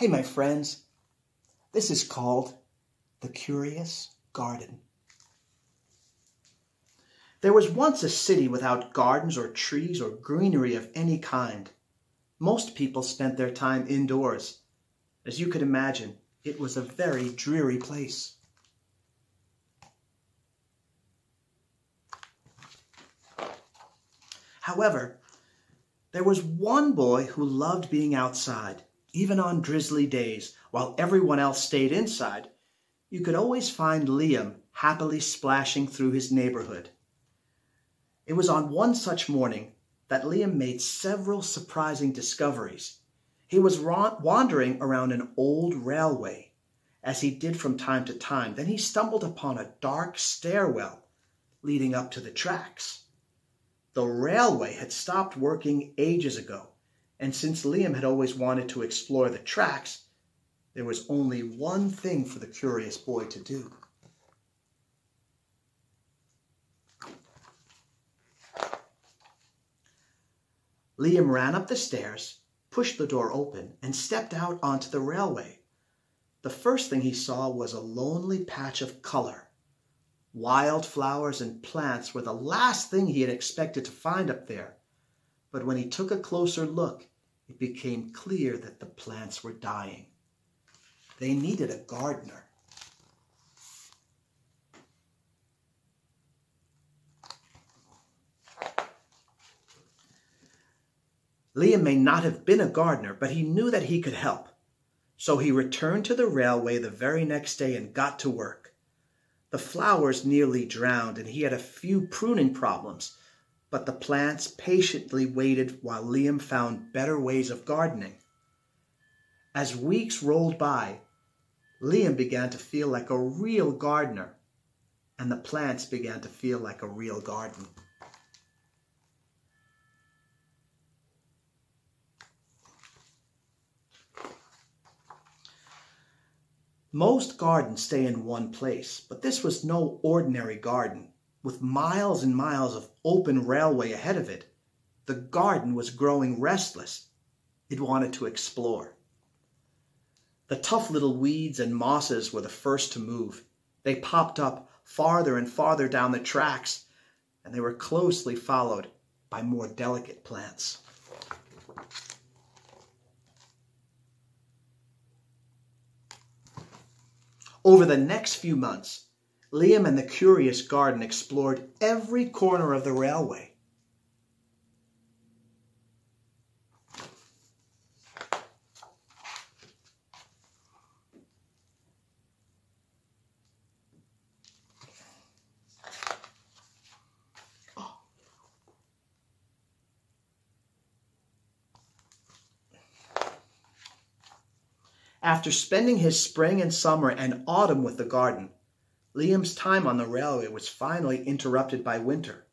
Hey, my friends, this is called The Curious Garden. There was once a city without gardens or trees or greenery of any kind. Most people spent their time indoors. As you could imagine, it was a very dreary place. However, there was one boy who loved being outside, even on drizzly days, while everyone else stayed inside. You could always find Liam happily splashing through his neighborhood. It was on one such morning that Liam made several surprising discoveries. He was wandering around an old railway, as he did from time to time. Then he stumbled upon a dark stairwell leading up to the tracks. The railway had stopped working ages ago, and since Liam had always wanted to explore the tracks, there was only one thing for the curious boy to do. Liam ran up the stairs, pushed the door open, and stepped out onto the railway. The first thing he saw was a lonely patch of color Wild flowers and plants were the last thing he had expected to find up there. But when he took a closer look, it became clear that the plants were dying. They needed a gardener. Liam may not have been a gardener, but he knew that he could help. So he returned to the railway the very next day and got to work. The flowers nearly drowned, and he had a few pruning problems, but the plants patiently waited while Liam found better ways of gardening. As weeks rolled by, Liam began to feel like a real gardener, and the plants began to feel like a real garden. Most gardens stay in one place, but this was no ordinary garden. With miles and miles of open railway ahead of it, the garden was growing restless. It wanted to explore. The tough little weeds and mosses were the first to move. They popped up farther and farther down the tracks, and they were closely followed by more delicate plants. Over the next few months, Liam and the curious garden explored every corner of the railway. After spending his spring and summer and autumn with the garden, Liam's time on the railway was finally interrupted by winter.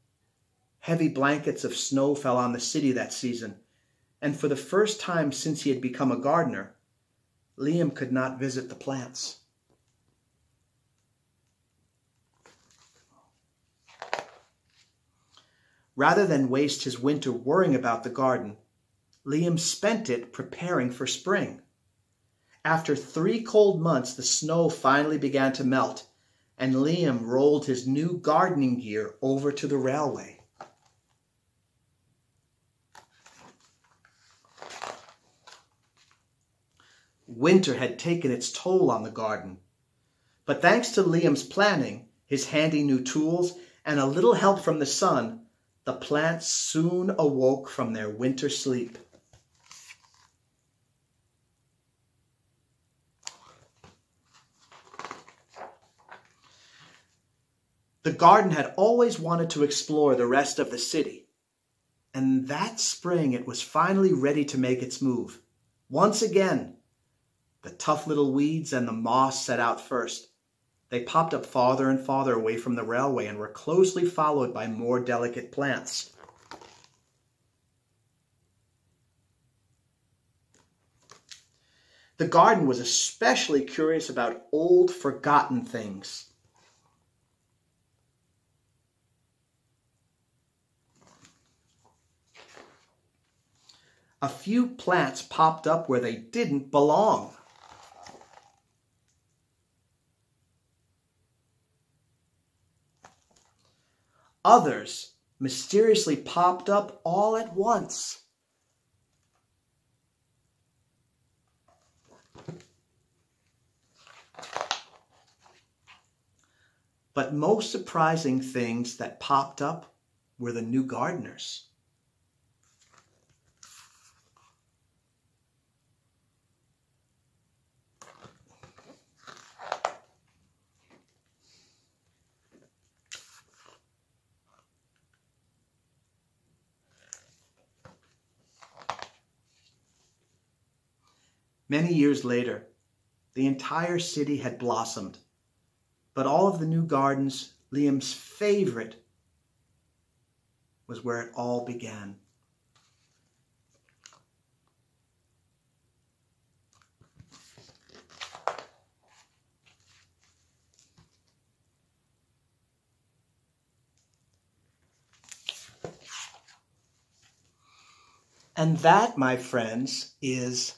Heavy blankets of snow fell on the city that season, and for the first time since he had become a gardener, Liam could not visit the plants. Rather than waste his winter worrying about the garden, Liam spent it preparing for spring. After three cold months, the snow finally began to melt, and Liam rolled his new gardening gear over to the railway. Winter had taken its toll on the garden. But thanks to Liam's planning, his handy new tools, and a little help from the sun, the plants soon awoke from their winter sleep. The garden had always wanted to explore the rest of the city. And that spring it was finally ready to make its move. Once again, the tough little weeds and the moss set out first. They popped up farther and farther away from the railway and were closely followed by more delicate plants. The garden was especially curious about old, forgotten things. A few plants popped up where they didn't belong. Others mysteriously popped up all at once. But most surprising things that popped up were the new gardeners. Many years later, the entire city had blossomed, but all of the new gardens, Liam's favorite, was where it all began. And that, my friends, is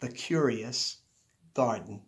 the curious garden.